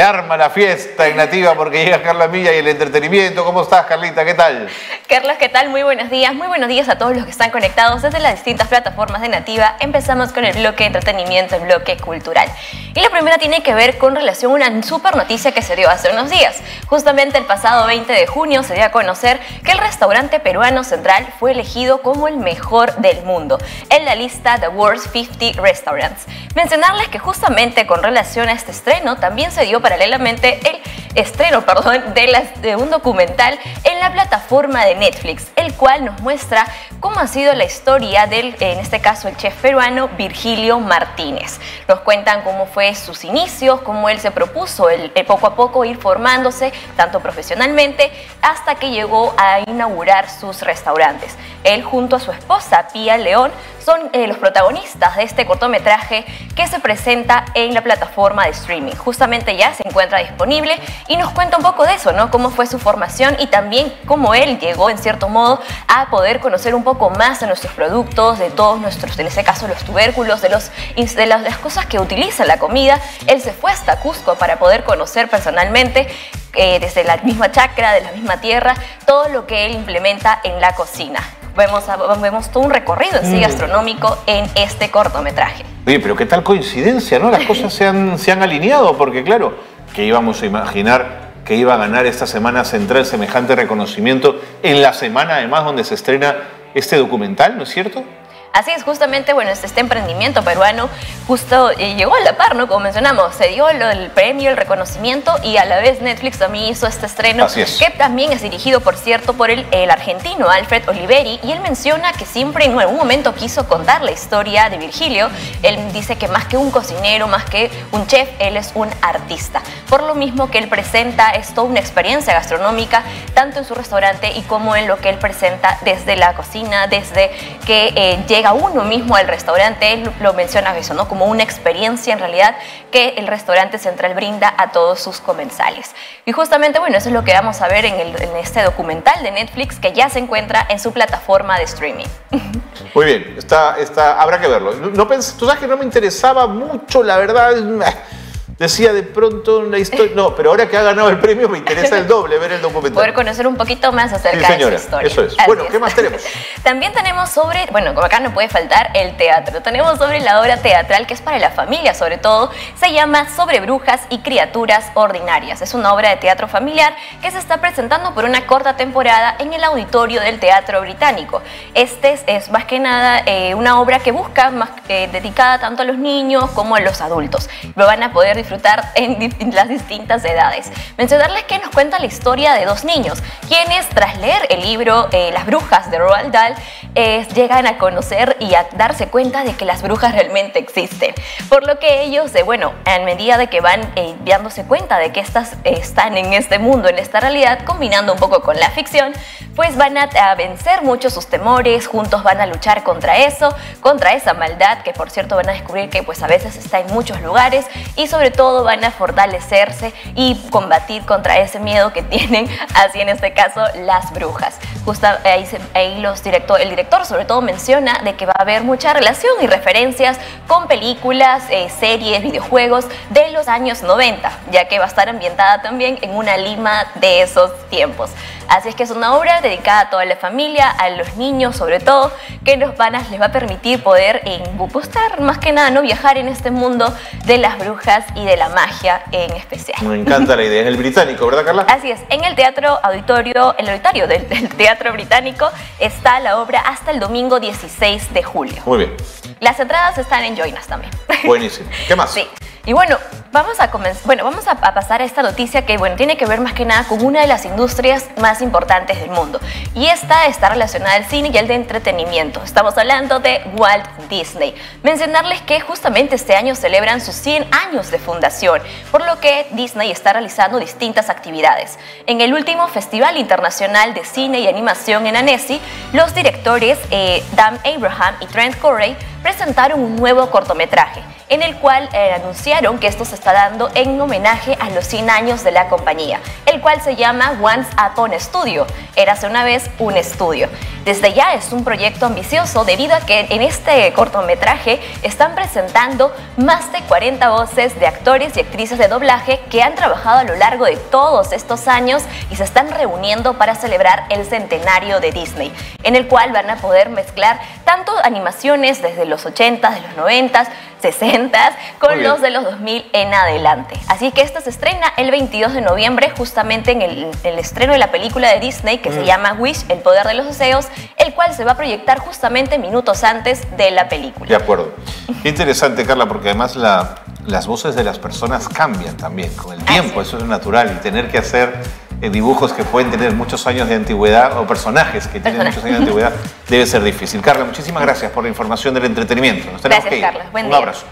Arma la fiesta en Nativa porque llega Carla Milla y el entretenimiento. ¿Cómo estás, Carlita? ¿Qué tal? Carlos, ¿qué tal? Muy buenos días. Muy buenos días a todos los que están conectados desde las distintas plataformas de Nativa. Empezamos con el bloque de entretenimiento, el bloque cultural. Y la primera tiene que ver con relación a una super noticia que se dio hace unos días. Justamente el pasado 20 de junio se dio a conocer que el restaurante peruano central fue elegido como el mejor del mundo en la lista The World's 50 Restaurants. Mencionarles que justamente con relación a este estreno también se dio paralelamente el estreno perdón, de, de un documental en la plataforma de Netflix, el cual nos muestra cómo ha sido la historia del, en este caso, el chef peruano Virgilio Martínez. Nos cuentan cómo fue sus inicios, cómo él se propuso el, poco a poco ir formándose, tanto profesionalmente, hasta que llegó a inaugurar sus restaurantes. Él junto a su esposa Pía León son eh, los protagonistas de este cortometraje que se presenta en la plataforma de streaming. Justamente ya se encuentra disponible y nos cuenta un poco de eso, ¿no? Cómo fue su formación y también cómo él llegó en cierto modo a poder conocer un poco más de nuestros productos, de todos nuestros, en ese caso los tubérculos, de, los, de las, las cosas que utiliza la comida. Él se fue hasta Cusco para poder conocer personalmente eh, desde la misma chacra, de la misma tierra, todo lo que él implementa en la cocina. Vemos, vemos todo un recorrido en sí mm. gastronómico en este cortometraje. Oye, pero qué tal coincidencia, ¿no? Las cosas se han, se han alineado, porque claro, que íbamos a imaginar que iba a ganar esta semana central semejante reconocimiento en la semana además donde se estrena este documental, ¿no es cierto? Así es, justamente, bueno, este, emprendimiento peruano justo eh, llegó a la par, ¿no? Como mencionamos, se dio el premio, el reconocimiento y a la vez Netflix también hizo este estreno, que también es dirigido, por cierto, por el, el, argentino Alfred Oliveri y él menciona que siempre en algún momento quiso contar la historia de Virgilio. Él dice que más que un cocinero, más que un chef, él es un artista. Por lo mismo que él presenta es toda una experiencia gastronómica, tanto en su restaurante y como en lo que él presenta desde la cocina, desde que eh, llega llega uno mismo al restaurante, él lo menciona eso, ¿no? Como una experiencia en realidad que el restaurante central brinda a todos sus comensales. Y justamente, bueno, eso es lo que vamos a ver en, este documental de Netflix que ya se encuentra en su plataforma de streaming. Muy bien, está, está, habrá que verlo. No, tú sabes que no me interesaba mucho, la verdad decía de pronto la historia. No, pero ahora que ha ganado el premio me interesa el doble ver el documental. Poder conocer un poquito más acerca de su historia. Eso es. bueno, ¿qué más tenemos? También tenemos sobre, bueno, como acá no puede faltar, el teatro. Tenemos sobre la obra teatral que es para la familia, sobre todo. Se llama Sobre brujas y criaturas ordinarias. Es una obra de teatro familiar que se está presentando por una corta temporada en el auditorio del Teatro Británico. Este es, más que nada eh, una obra que busca más eh, dedicada tanto a los niños como a los adultos. Lo van a poder disfrutar disfrutar en, las distintas edades. Mencionarles que nos cuenta la historia de dos niños, quienes tras leer el libro eh, Las brujas de Roald Dahl eh, llegan a conocer y a darse cuenta de que las brujas realmente existen. Por lo que ellos, de bueno, a medida de que van eh, dándose cuenta de que estas están en este mundo, en esta realidad, combinando un poco con la ficción, pues van a, a vencer muchos sus temores, juntos van a luchar contra eso, contra esa maldad que por cierto van a descubrir que pues a veces está en muchos lugares y sobre todo todo van a fortalecerse y combatir contra ese miedo que tienen, así en este caso, las brujas. Justo ahí, ahí los director, el director sobre todo menciona de que va a haber mucha relación y referencias con películas, eh, series, videojuegos de los años 90, ya que va a estar ambientada también en una Lima de esos tiempos. Así es que es una obra dedicada a toda la familia, a los niños sobre todo, que nos van a, les va a permitir poder gustar más que nada, no viajar en este mundo de las brujas y de la magia en especial. Me encanta la idea. En el británico, ¿verdad, Carla? Así es. En el teatro auditorio, el auditorio del, Teatro Británico está la obra hasta el domingo 16 de julio. Muy bien. Las entradas están en Joinas también. Buenísimo. ¿Qué más? Sí. Y bueno, vamos a bueno, vamos a, pasar a esta noticia que bueno, tiene que ver más que nada con una de las industrias más importantes del mundo. Y esta está relacionada al cine y al de entretenimiento. Estamos hablando de Walt Disney. Mencionarles que justamente este año celebran sus 100 años de fundación, por lo que Disney está realizando distintas actividades. En el último Festival Internacional de Cine y Animación en Annecy, los directores eh, Dan Abraham y Trent Corey presentaron un nuevo cortometraje en el cual eh, anunciaron que esto se está dando en homenaje a los 100 años de la compañía, el cual se llama Once Upon Studio, érase una vez un estudio. Desde ya es un proyecto ambicioso debido a que en este cortometraje están presentando más de 40 voces de actores y actrices de doblaje que han trabajado a lo largo de todos estos años y se están reuniendo para celebrar el centenario de Disney, en el cual van a poder mezclar tanto animaciones desde los 80, de los 90, 60 con los de los 2000 en adelante. Así que esta se estrena el 22 de noviembre, justamente en el, estreno de la película de Disney que se mm. llama Wish, El Poder de los Deseos, el cual se va a proyectar justamente minutos antes de la película. De acuerdo. Qué interesante, Carla, porque además las voces de las personas cambian también con el tiempo, eso es natural, y tener que hacer eh, dibujos que pueden tener muchos años de antigüedad o personajes que tienen muchos años de antigüedad debe ser difícil. Carla, muchísimas gracias por la información del entretenimiento. Nos tenemos gracias, Carla. Buen Un abrazo.